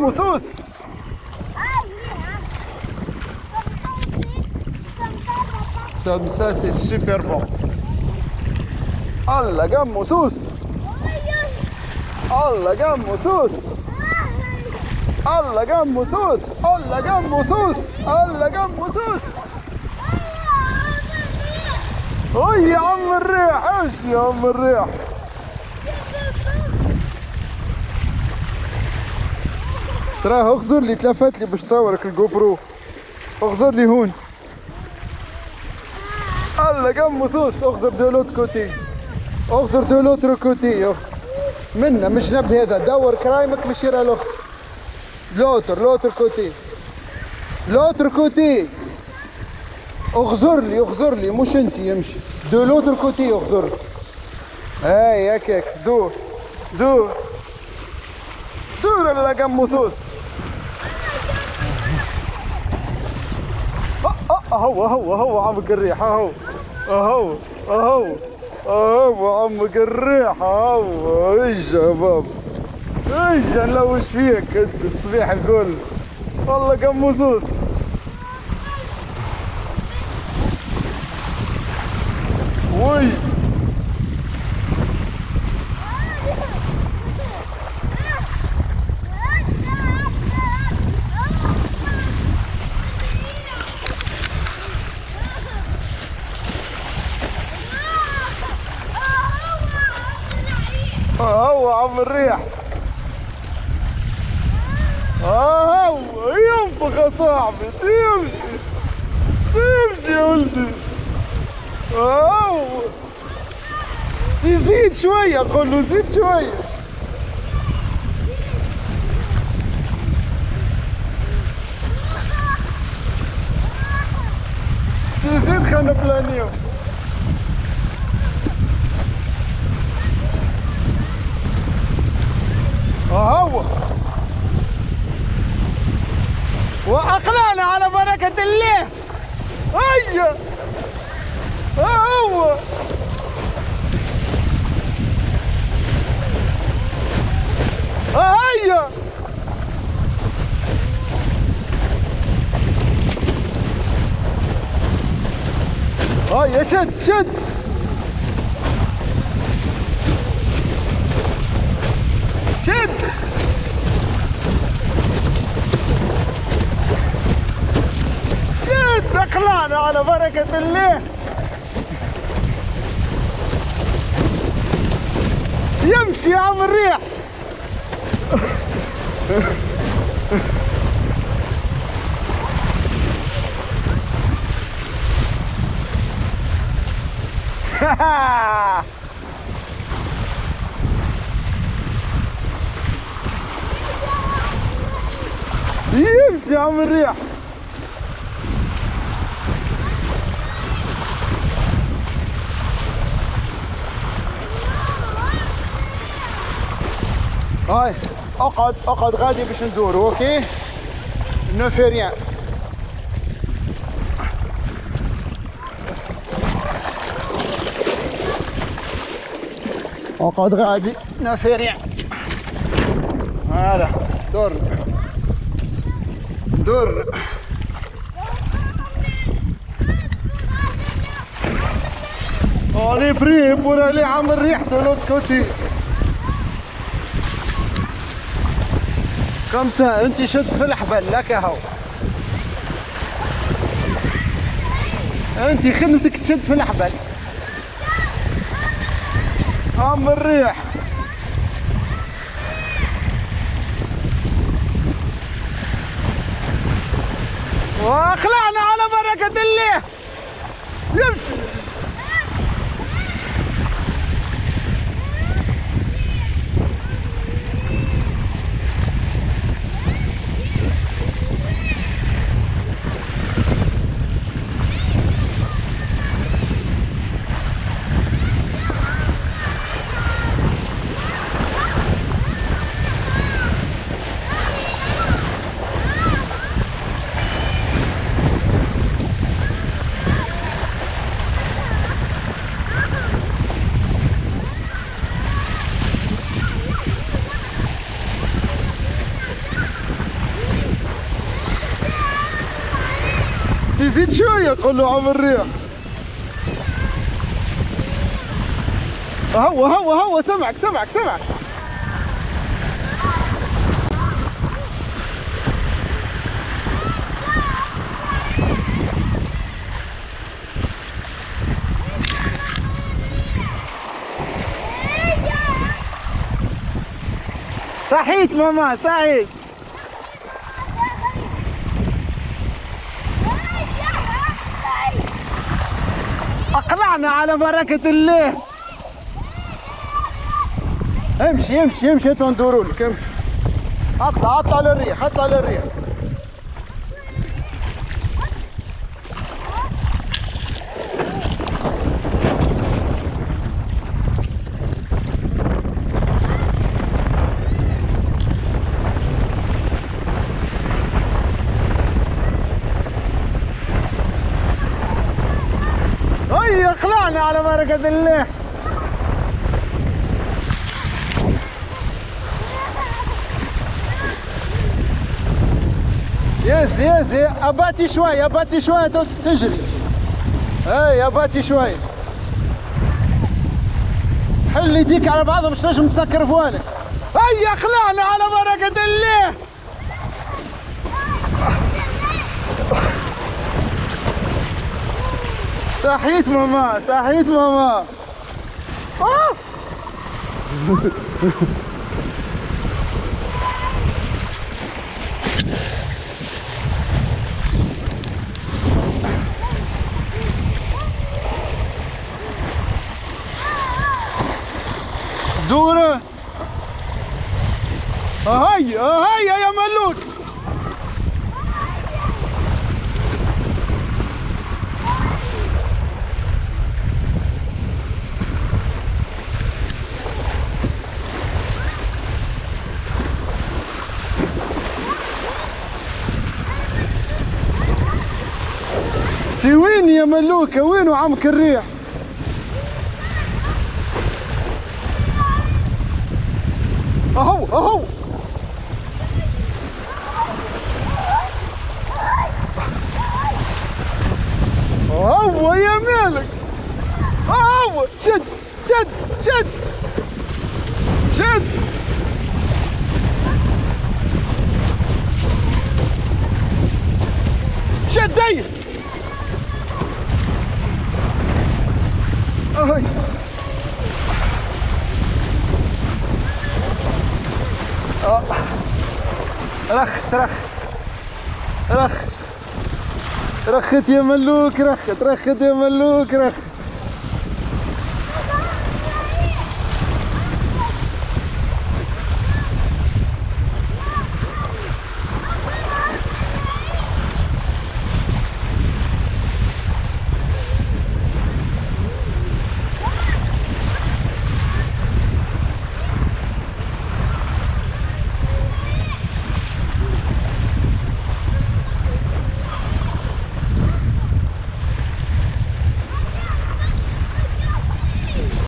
موسوس سم سي سوبر بون الله قام موسوس الله قام موسوس الله قام موسوس الله قام موسوس الله قام موسوس أي يا عم الريح إيش يا عم الريح؟ تراه اغزر لي تلفت لي باش تصورك الجو برو اغزر لي هون. الله قم صوص اغزر دو لوت كوتي. اغزر دو لوتر كوتي منا مش نب هذا دور كرايمك مشير الاخت لوتر لوتر كوتي. لوتر كوتي. اغزر لي اغزر لي مش انت يمشي. دو لوتر كوتي اغزر. هاي هيك دور دور دور ولا قم صوص أهو أهو أهو عمك الريح أهو أهو أهو أهو عمك الريح أهو. إيش يا باب إيش نلوش فيك أنت الصبيح الكل والله قموسوس وي. عم الريح. هو ينفخ يا صاحبي. تمشي. تمشي يا ولدي. هو تزيد شوية قول له زيد شوية. تزيد خلينا بلانيو هو واقلعنا على بركة الله. هيا هو هيا هيا شد شد شد اقلعنا على بركة الله. يمشي يا عم الريح. يمشي يا عم الريح. هاي اقعد أقعد غادي باش ندور أوكي؟ نو في ريان أقعد غادي. نو في ريان هذا دورنا دورنا Allez, prêt pour aller à Amrih de l'autre côté. Ça, أنت شد في الحبل لك اهو. أنت خدمتك تشد في الحبل. عم الريح. وأخلعنا على بركة الله. يمشي. تزيد شوية قول له عم الريح. هو هو هو سمعك سمعك سمعك. صحيت ماما صحيت. اقلعنا على بركة الله. امشي امشي امشي أنتوا ندوروا لك امشي اطلع اطلع للريح اطلع للريح هيا بركة الله يس يس أباتي شوي أباتي شوي تجري. اي أباتي شوي. حل يديك على بعضهم مش تنجم تسكر فوالك هيا اخلعنا على بركة الله. صحيت ماما صحيت ماما. دورة. هاي هاي يا ملوك. تي وين يا ملوكة؟ وين وعمك الريح؟ أهو أهو. هو يا مالك. هو شد شد شد شد اهي آه. رخت رخت رخت يا ملوك رخت رخت يا ملوك رخت.